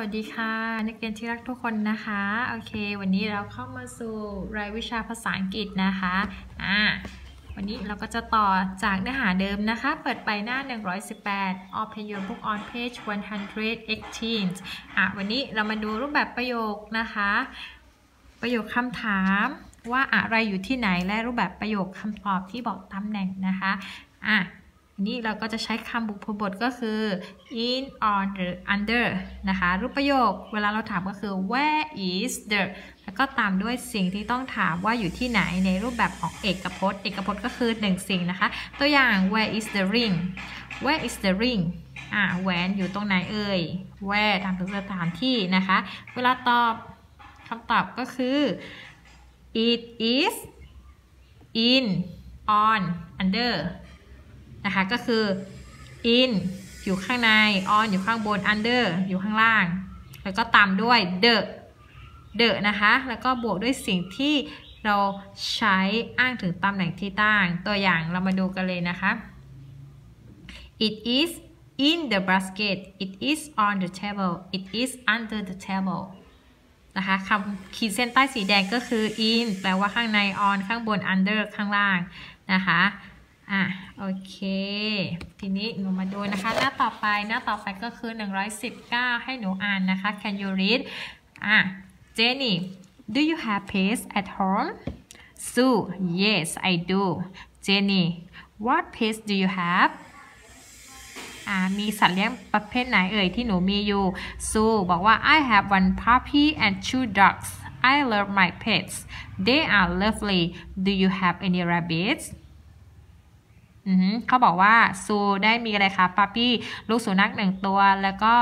วัสดีค่ะนักเรียนที่รักทุกคนนะคะโอเค วันนี้เราเข้ามาสู่รายวิชาภาษาอังกฤษนะคะอ่าวันนี้เราก็จะต่อจากเนื้อหาเดิมนะคะ เปิดไปหน้า 118 Open your book on page 118อะวันนี้เรามาดูรูปแบบประโยคนะคะ ประโยคคำถามว่าอะไรอยู่ที่ไหนและรูปแบบประโยคคำตอบที่บอกตำแหน่งนะคะอะ นี้เราก็จะใช้คำบุพบทก็คือ in on หรือ under นะคะ รูปประโยคเวลาเราถามก็คือ where is the แล้วก็ตามด้วยสิ่งที่ต้องถามว่าอยู่ที่ไหนในรูปแบบของเอกพจน์ เอกพจน์ก็คือหนึ่งสิ่งนะคะ ตัวอย่าง where is the ring where is the ring อ่าแหวนอยู่ตรงไหนเอ่ย where ตามถึงสถานที่นะคะ เวลาตอบคำตอบก็คือ it is in on under นะคะก็คือ in อยู่ข้างใน on อยู่ข้างบน under อยู่ข้างล่าง แล้วก็ตามด้วย the the นะคะ แล้วก็บวกด้วยสิ่งที่เราใช้อ้างถึงตำแหน่งที่ตั้ง ตัวอย่างเรามาดูกันเลยนะคะ it is in the basket it is on the table it is under the table นะคะคำขีดเส้นใต้สีแดงก็คือ in แปลว่าข้างใน on ข้างบน under ข้างล่างนะคะ อะโอเค ทีนี้หนูมาดูนะคะ หน้าต่อไปหน้าต่อไปก็คือ 119 ให้หนูอ่านนะคะ Can you read อะ Jenny Do you have pets at home Sue Yes I do Jenny What pets do you have อ่ามีสัตว์เลี้ยงประเภทไหนเอ่ยที่หนูมีอยู่ Sue บอกว่า I have one puppy and two dogs I love my pets they are lovely do you have any rabbits เขาบอกว่าซูได้มีอะไรคะปาปี้ลูกสุนัขหนึ่งตัว แล้วก็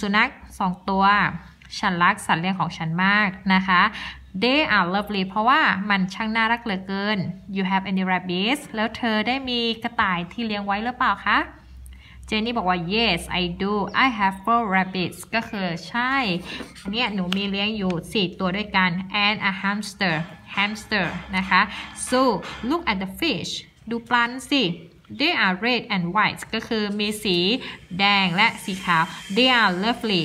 สุนัขสองตัว ฉันรักสัตว์เลี้ยงของฉันมากนะคะ they are lovely เพราะว่ามันช่างน่ารักเหลือเกิน you have any rabbits แล้วเธอได้มีกระต่ายที่เลี้ยงไว้หรือเปล่าคะเจนนี่บอกว่า yes I do I have four rabbits ก็คือใช่ เนี่ยหนูมีเลี้ยงอยู่ 4 ตัวด้วยกัน and a hamster hamster นะคะ so look at the fish ดูปลาสิ they are red and white ก็คือมีสีแดงและสีขาว they are lovely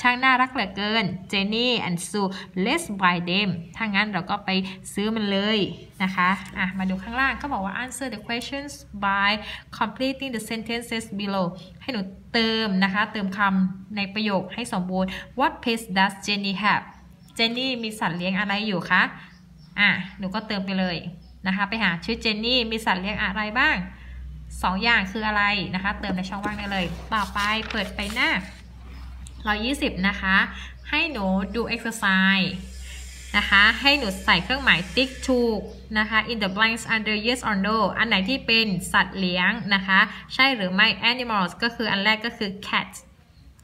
ช่างน่ารักเหลือเกิน Jenny and Sue let's buy them ถ้างั้นเราก็ไปซื้อมันเลยนะคะอะมาดูข้างล่างเขาบอกว่า answer the questions by completing the sentences below ให้หนูเติมนะคะ เติมคำในประโยคให้สมบูรณ์ What pets does Jenny have Jenny มีสัตว์เลี้ยงอะไรอยู่คะ อะ หนูก็เติมไปเลย นะคะไปหาชื่อเจนนี่มีสัตว์เลี้ยงอะไรบ้าง 2 อย่างคืออะไรนะคะ เติมในช่องว่างได้เลย ต่อไปเปิดไปหน้า 120 นะคะ ให้หนูดู exercise นะคะ ให้หนูใส่เครื่องหมายติ๊กถูกนะคะ in the blanks under yes or no อันไหนที่เป็นสัตว์เลี้ยงนะคะ ใช่หรือไม่ animals ก็คืออันแรกก็คือ cat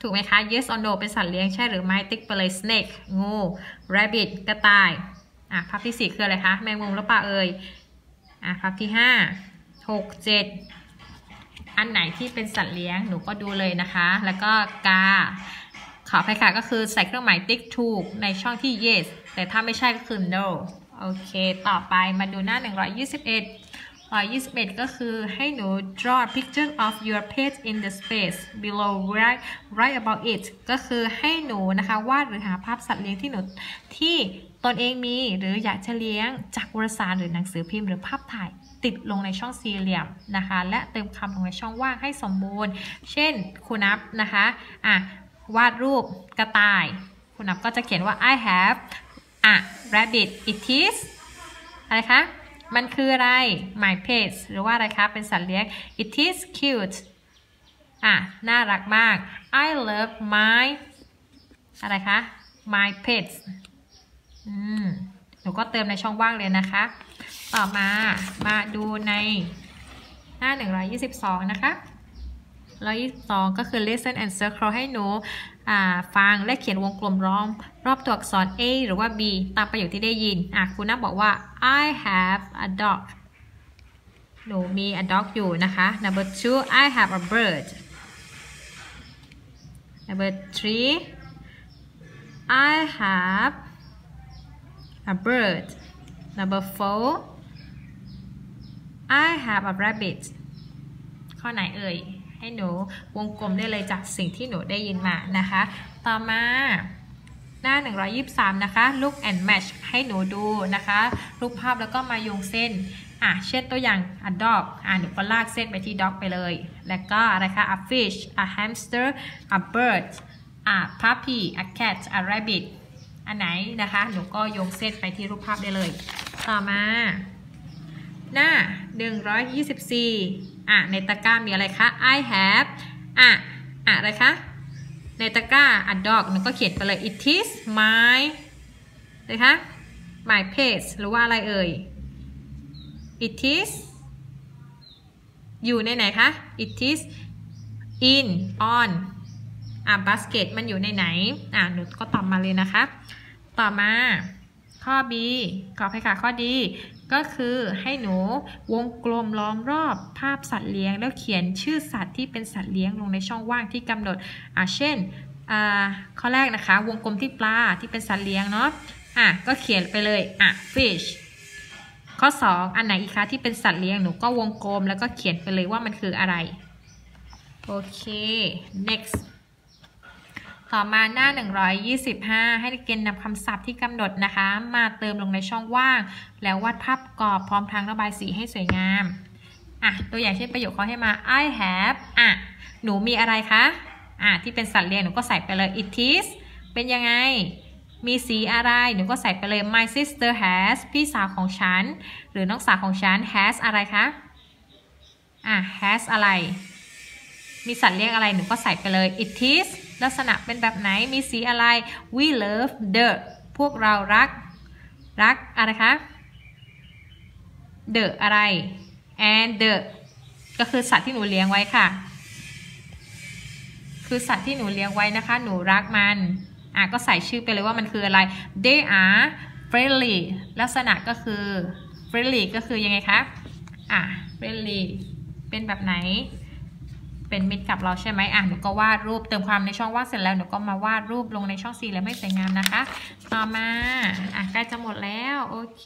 ถูกไหมคะ yes or no เป็นสัตว์เลี้ยงใช่หรือไม่ ติ๊กไปเลย snake งู rabbit กระต่าย อะภาพที่สี่คืออะไรคะ แมงมุมหรือเปล่าเอ่ยอะภาพที่ห้าหกเจ็ดอันไหนที่เป็นสัตว์เลี้ยงหนูก็ดูเลยนะคะ แล้วก็กาขออภัยค่ะก็คือใส่เครื่องหมายติ๊กถูกในช่องที่ yes แต่ถ้าไม่ใช่ก็คือ no โอเค ต่อไปมาดูหน้า 121 121 ก็คือให้หนู draw a picture of your pet in the space below write write about it ก็คือให้หนูนะคะวาดหรือหาภาพสัตว์เลี้ยงที่หนูที่ตนเองมีหรืออยากจะเลี้ยงจากวารสารหรือหนังสือพิมพ์หรือภาพถ่ายติดลงในช่องสี่เหลี่ยมนะคะ และเติมคำลงในช่องว่างให้สมบูรณ์ เช่นคุณนับนะคะอะวาดรูปกระต่ายคุณนับก็จะเขียนว่า I have a rabbit it is อะไรคะ มันคืออะไร my pet หรือว่าอะไรคะ เป็นสัตว์เลี้ยง it is cute อะ น่ารักมาก I love my อะไรคะ my pets อืมหนูก็เติมในช่องว่างเลยนะคะ ต่อมา มาดูในหน้า 122 นะคะ 122ก็คือ listen and circle ให้หนูฟังและเขียนวงกลมล้อม รอบตัวอักษร A หรือว่า B ตามประโยคที่ได้ยินอะคุณนับบอกว่า I have a dog หนูมี a dog อยู่นะคะ number two I have a bird number three I have a bird number four I have a rabbit ข้อไหนเอ่ย ให้หนูวงกลมได้เลยจากสิ่งที่หนูได้ยินมานะคะ ต่อมาหน้า 123 นะคะ look and match ให้หนูดูนะคะรูปภาพแล้วก็มาโยงเส้นอะเช่นตัวอย่าง a dog อะหนูก็ลากเส้นไปที่ dog ไปเลย แล้วก็อะไรคะ a fish a hamster a bird a puppy a cat a rabbit อันไหนนะคะ หนูก็โยงเส้นไปที่รูปภาพได้เลย ต่อมา หน้า 124อะในตะกร้ามีอะไรคะ I have อะอะอะไรคะ ในตะกร้า a dog หนูก็เขียนไปเลย it is my เลยคะ my pet หรือว่าอะไรเอ่ย it is อยู่ในไหนคะ it is in on อะ basket มันอยู่ในไหน อะ หนูก็ตอบมาเลยนะคะ ต่อมาข้อ B ขอให้ค่ะข้อ D ก็คือให้หนูวงกลมล้อมรอบภาพสัตว์เลี้ยง แล้วเขียนชื่อสัตว์ที่เป็นสัตว์เลี้ยงลงในช่องว่างที่กำหนดอะเช่นอ่าข้อแรกนะคะ วงกลมที่ปลาที่เป็นสัตว์เลี้ยงเนาะอะก็เขียนไปเลยอะ fish ข้อ 2 อันไหนอีกคะที่เป็นสัตว์เลี้ยงหนูก็วงกลมแล้วก็เขียนไปเลยว่ามันคืออะไร โอเค next ต่อมาหน้า 125 ให้นักเรียนนำคำศัพท์ที่กำหนดนะคะ มาเติมลงในช่องว่าง แล้ววาดภาพกรอบพร้อมทั้งระบายสีให้สวยงาม อะ ตัวอย่างเช่นประโยคเขาให้มา I have อะ หนูมีอะไรคะ อะ ที่เป็นสัตว์เลี้ยงหนูก็ใส่ไปเลย it is เป็นยังไง มีสีอะไร หนูก็ใส่ไปเลย my sister has พี่สาวของฉัน หรือน้องสาวของฉัน has อะไรคะ อะ has อะไร มีสัตว์เลี้ยงอะไรหนูก็ใส่ไปเลย it is ลักษณะเป็นแบบไหนมีสีอะไร we love the พวกเรารัก รักอะไรคะ the อะไร and the ก็คือสัตว์ที่หนูเลี้ยงไว้ค่ะ คือสัตว์ที่หนูเลี้ยงไว้นะคะ หนูรักมัน อะก็ใส่ชื่อไปเลยว่ามันคืออะไร they are friendly ลักษณะก็คือ friendly ก็คือยังไงคะ อะ friendly เป็นแบบไหน เป็นมิตรกับเราใช่ไหมอะหนูก็วาดรูปเติมความในช่องว่างเสร็จแล้วหนูก็มาวาดรูปลงในช่องสี่เหลี่ยมให้สวยงามนะคะ ต่อมาอะใกล้จะหมดแล้วโอเค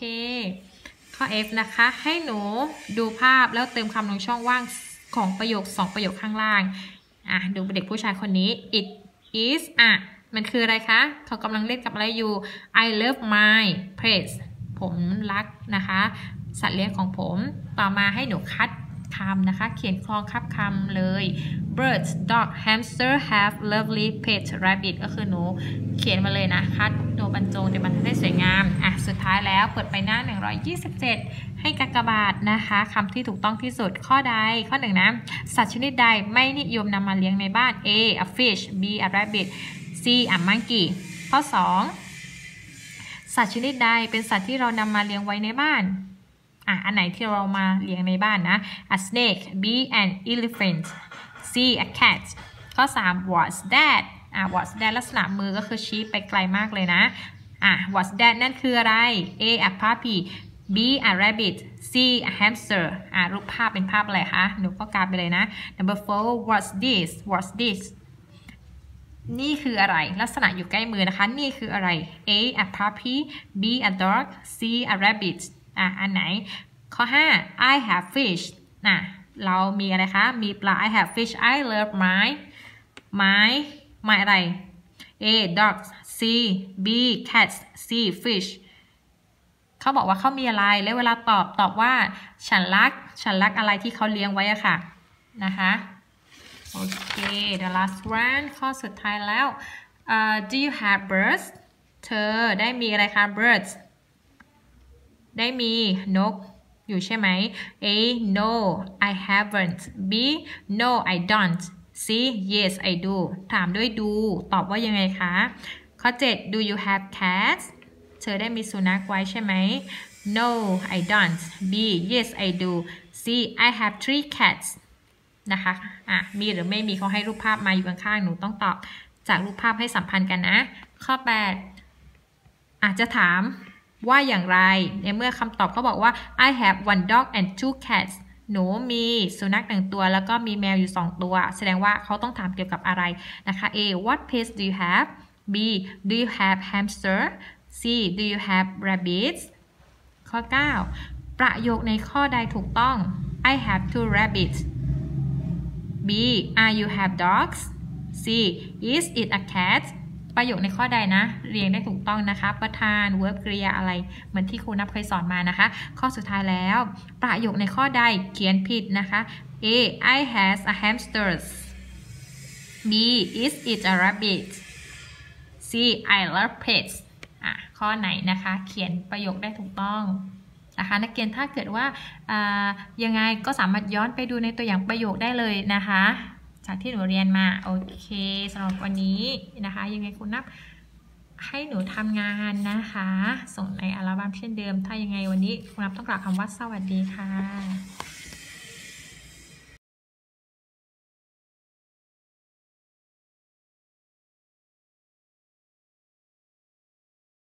ข้อ F นะคะ ให้หนูดูภาพแล้วเติมคำลงช่องว่างของประโยค 2 ประโยคข้างล่างอะดูเด็กผู้ชายคนนี้ it is อะมันคืออะไรคะ เขากำลังเล่นกับอะไรอยู่ I love my pet ผมรักนะคะ สัตว์เลี้ยงของผม ต่อมาให้หนูคัด คำนะคะ เขียนคลองคับคำเลย birds dog hamster have lovely pet rabbit ก็คือหนูเขียนมาเลยนะคัดตัวบรรจงเดี๋ยวมันได้สวยงาม อะ สุดท้ายแล้วเปิดไปหน้า 127 ให้กากบาทนะคะคำที่ถูกต้องที่สุดข้อใดข้อหนึ่งนะ สัตว์ชนิดใดไม่นิยมนำมาเลี้ยงในบ้าน A a fish B a rabbit C a monkey ข้อ 2 สัตว์ชนิดใดเป็นสัตว์ที่เรานำมาเลี้ยงไว้ในบ้าน อะอันไหนที่เรามาเลี้ยงในบ้านนะ a snake B an elephant C a cat ข้อ 3 what's that อะ what's that ลักษณะมือก็คือชี้ไปไกลมากเลยนะอะ what's that นั่นคืออะไร A a puppy B a rabbit C a hamster อะรูปภาพเป็นภาพอะไรคะ หนูก็กาไปเลยนะ number four what's this what's this นี่คืออะไร ลักษณะอยู่ใกล้มือนะคะ นี่คืออะไร A a puppy B a dog C a rabbit อะอันไหน ข้อ 5 I have fish น่ะเรามีอะไรคะ มีปลา I have fish I love my my my อะไร A dogs C B cats C fish เขาบอกว่าเขามีอะไร แล้วเวลาตอบตอบว่า ฉันรัก ฉันรักอะไรที่เขาเลี้ยงไว้อะค่ะ นะคะ โอเค the last one ข้อสุดท้ายแล้ว uh, do you have birds เธอได้มีอะไรคะ birds ได้มีนกอยู่ใช่ไหม A no I haven't B no I don't C yes I do ถามด้วยดู ตอบว่ายังไงคะ ข้อ 7 do you have cats เธอได้มีสุนัขไว้ใช่ไหม no I don't B yes I do C I have three cats นะคะอะมีหรือไม่มีเขาให้รูปภาพมาอยู่ข้างๆหนูต้องตอบจากรูปภาพให้สัมพันธ์กันนะ ข้อ 8 อาจจะถาม ว่าอย่างไร ในเมื่อคำตอบเขาบอกว่า I have one dog and two cats หนูมีสุนัขหนึ่งตัว แล้วก็มีแมวอยู่ 2 ตัว แสดงว่าเขาต้องถามเกี่ยวกับอะไรนะคะ A what pets do you have B do you have hamster C do you have rabbits ข้อ 9 ประโยคในข้อใดถูกต้อง I have two rabbits B Are you have dogs C Is it a cat ประโยคในข้อใดนะ เรียงได้ถูกต้องนะคะ ประธาน verb กริยาอะไร เหมือนที่ครูนับเคยสอนมานะคะ ข้อสุดท้ายแล้ว ประโยคในข้อใดเขียนผิดนะคะ A I has a hamstersB Is it a rabbit C I love pets อะข้อไหนนะคะ เขียนประโยคได้ถูกต้องนะคะนักเรียนถ้าเกิดว่ายังไงก็สามารถย้อนไปดูในตัวอย่างประโยคได้เลยนะคะ จากที่หนูเรียนมาโอเคสำหรับวันนี้นะคะ ยังไงคุณนับให้หนูทำงานนะคะ ส่งในอัลบั้มเช่นเดิม ถ้ายังไงวันนี้คุณนับต้องกล่าวคำว่าสวัสดีค่ะ